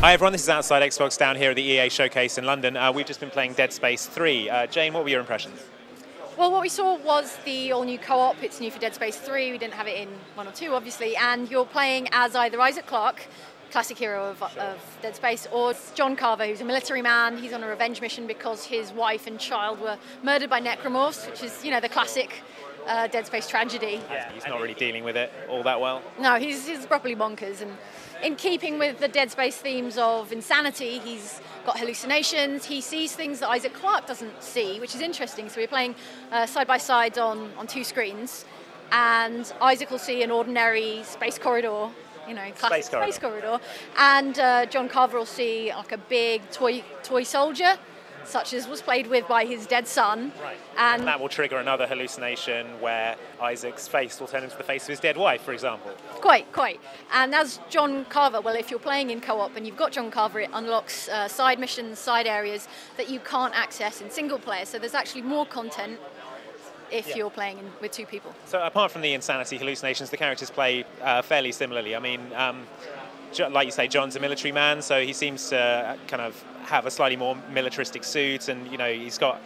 Hi everyone, this is Outside Xbox down here at the EA Showcase in London. Uh, we've just been playing Dead Space 3. Uh, Jane, what were your impressions? Well, what we saw was the all-new co-op. It's new for Dead Space 3. We didn't have it in 1 or 2, obviously. And you're playing as either Isaac Clarke, classic hero of, sure. of, Dead Space, or John Carver, who's a military man. He's on a revenge mission because his wife and child were murdered by necromorphs, which is, you know, the classic uh, Dead Space tragedy. Yeah, he's not really dealing with it all that well. No, he's, he's properly bonkers. And in keeping with the Dead Space themes of insanity, he's got hallucinations. He sees things that Isaac Clarke doesn't see, which is interesting. So we're playing uh, side by side on, on two screens, and Isaac will see an ordinary space corridor. You know, space corridor. space corridor, and uh, John Carver will see like a big toy toy soldier, such as was played with by his dead son. Right. And, and, that will trigger another hallucination where Isaac's face will turn into the face of his dead wife, for example. Quite, quite. And as John Carver, well, if you're playing in co op and you've got John Carver, it unlocks uh, side missions, side areas that you can't access in single player. So there's actually more content if yeah. you're playing in, with two people. So apart from the insanity hallucinations, the characters play uh, fairly similarly. I mean, um, like you say, John's a military man, so he seems to uh, kind of have a slightly more militaristic suit, and you know he's got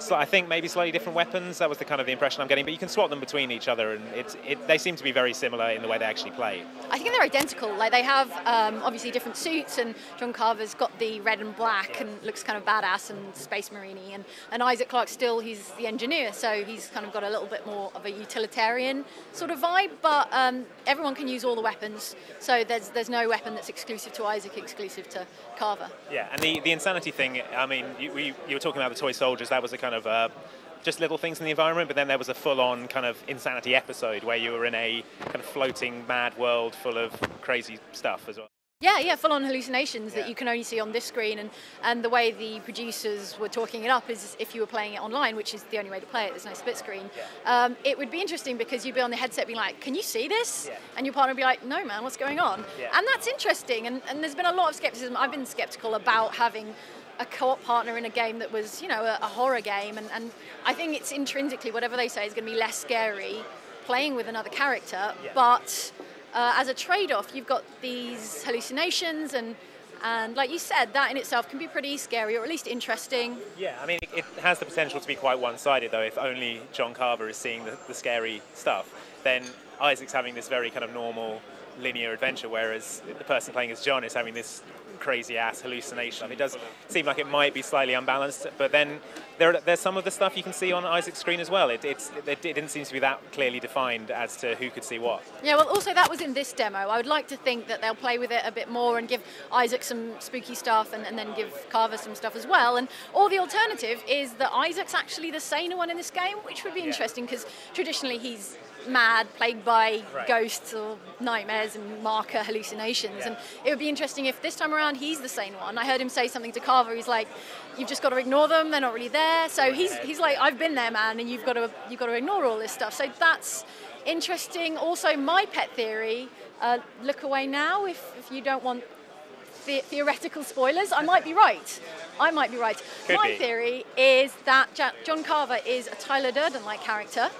so I think maybe slightly different weapons. That was the kind of the impression I'm getting. But you can swap them between each other, and it, it, they seem to be very similar in the way they actually play. I think they're identical. Like they have um, obviously different suits, and John Carver's got the red and black and looks kind of badass and space mariney, and, and Isaac Clarke still he's the engineer, so he's kind of got a little bit more of a utilitarian sort of vibe. But um, everyone can use all the weapons, so there's there's no weapon that's exclusive to Isaac, exclusive to Carver. Yeah, and the, the insanity thing. I mean, you, you, you were talking about the toy soldiers. That was a kind of uh, just little things in the environment, but then there was a full-on kind of insanity episode where you were in a kind of floating mad world full of crazy stuff as well. Yeah, yeah, full-on hallucinations yeah. that you can only see on this screen, and, and the way the producers were talking it up is if you were playing it online, which is the only way to play it. There's no split screen. Yeah. Um, it would be interesting because you'd be on the headset being like, "Can you see this?" Yeah. And your partner would be like, "No, man, what's going on?" And that's interesting. And, and there's been a lot of skepticism. I've been skeptical about having a co-op partner in a game that was, you know, a, a horror game, and, and I think it's intrinsically whatever they say is going to be less scary playing with another character, yeah. but uh, as a trade-off, you've got these hallucinations and and like you said, that in itself can be pretty scary or at least interesting. Yeah, I mean, it has the potential to be quite one-sided though. If only John Carver is seeing the, the scary stuff, then Isaac's having this very kind of normal linear adventure, whereas the person playing as John is having this crazy ass hallucination. It does seem like it might be slightly unbalanced, but then there, there's some of the stuff you can see on Isaac's screen as well. It, it, it, didn't seem to be that clearly defined as to who could see what. Yeah, well, also that was in this demo. I would like to think that they'll play with it a bit more and give Isaac some spooky stuff and, and then give Carver some stuff as well. And or the alternative is that Isaac's actually the saner one in this game, which would be yeah. interesting because traditionally he's mad, plagued by right. ghosts or nightmares and marker hallucinations. Yeah. And it would be interesting if this time around he's the sane one. I heard him say something to Carver. He's like, "You've just got to ignore them. They're not really there." So he's he's like, "I've been there, man, and you've got to you've got to ignore all this stuff." So that's interesting. Also, my pet theory. Uh, look away now if, if you don't want the- theoretical spoilers. I might be right. I might be right. Could My be. theory is that John Carver is a Tyler Durden like character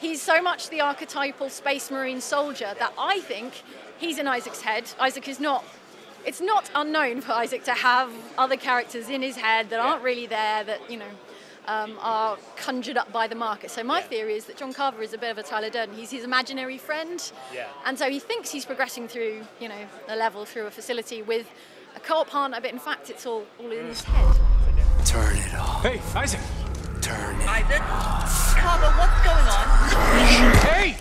he's so much the archetypal space marine soldier that I think he's in Isaac's head. Isaac is not. It's not unknown for Isaac to have other characters in his head that aren't really there, that you know, um, are conjured up by the marker. So my yeah. theory is that John Carver is a bit of a Tyler Durden. He's his imaginary friend, yeah. and so he thinks he's progressing through, you know, a level through a facility with a co-op partner, but in fact, it's all all in his head. Turn it off. Hey, Isaac turn it. Isaac? Carver, what's going on? Hey!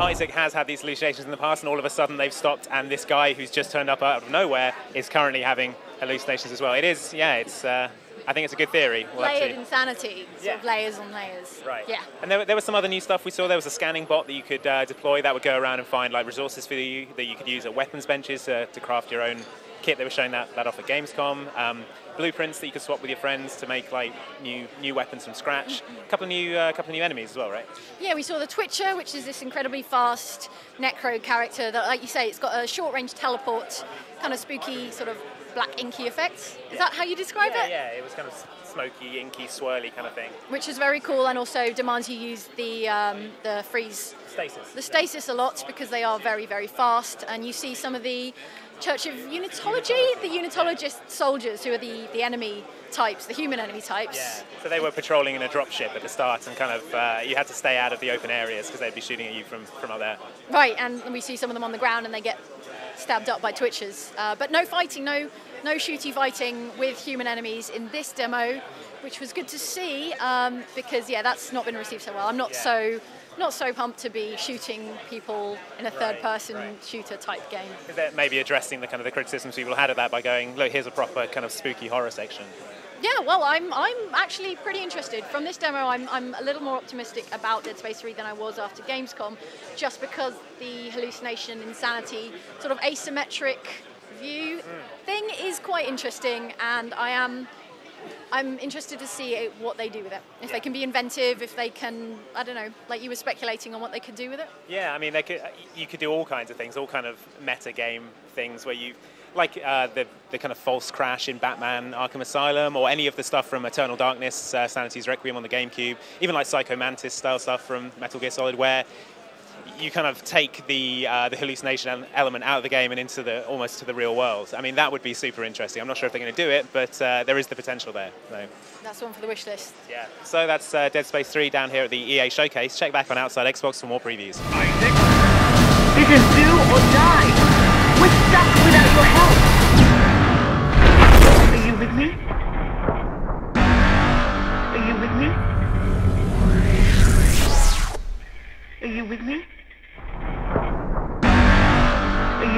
Isaac has had these hallucinations in the past, and all of a sudden they've stopped, and this guy who's just turned up out of nowhere is currently having hallucinations as well. It is, yeah, it's. Uh, I think it's a good theory. We'll Layered insanity, sort yeah. of layers on layers. Right. Yeah. And there, there was some other new stuff we saw. There was a scanning bot that you could uh, deploy that would go around and find like resources for you that you could use at weapons benches uh, to craft your own kit. They were showing that, that off at Gamescom. Um, blueprints that you could swap with your friends to make like new new weapons from scratch. A couple of new uh, couple of new enemies as well, right? Yeah, we saw the Twitcher, which is this incredibly fast necro character that, like you say, it's got a short range teleport, kind of spooky sort of black inky effects. Is that how you describe yeah, it? yeah, it was kind of smoky, inky, swirly kind of thing. Which is very cool and also demands you use the um, the freeze Stasis. the stasis a lot because they are very very fast and you see some of the Church of Unitology, the Unitologist soldiers who are the, the enemy types, the human enemy types. Yeah. So they were patrolling in a dropship at the start, and kind of uh, you had to stay out of the open areas because they'd be shooting at you from from up there. Right, and we see some of them on the ground and they get stabbed up by twitchers. Uh, but no fighting, no no shooty fighting with human enemies in this demo, which was good to see um, because yeah, that's not been received so well. I'm not Yeah. so not so pumped to be shooting people in a third-person right. shooter type game. Because they're maybe addressing the kind of the criticisms people had of that by going, look, here's a proper kind of spooky horror section. Yeah, well, I'm, I'm actually pretty interested. From this demo, I'm, I'm a little more optimistic about Dead Space 3 than I was after Gamescom, just because the hallucination, insanity, sort of asymmetric thing is quite interesting, and I am. I'm interested to see what they do with it. If they can be inventive, if they can, I don't know, like you were speculating on what they could do with it. Yeah, I mean, they could, you could do all kinds of things, all kind of meta game things where you, like uh, the the kind of false crash in Batman Arkham Asylum, or any of the stuff from Eternal Darkness, uh, Sanity's Requiem on the GameCube, even like Psycho Mantis style stuff from Metal Gear Solid, where you kind of take the uh, the hallucination element out of the game and into the almost to the real world. I mean, that would be super interesting. I'm not sure if they're going to do it, but uh, there is the potential there. So. That's one for the wish list. Yeah. So that's uh, Dead Space 3 down here at the EA Showcase. Check back on Outside Xbox for more previews.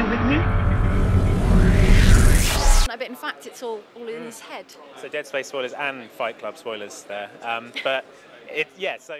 Are with me? A bit. In fact, it's all, all in his head. So Dead Space spoilers and Fight Club spoilers there. Um, but it, yeah, so.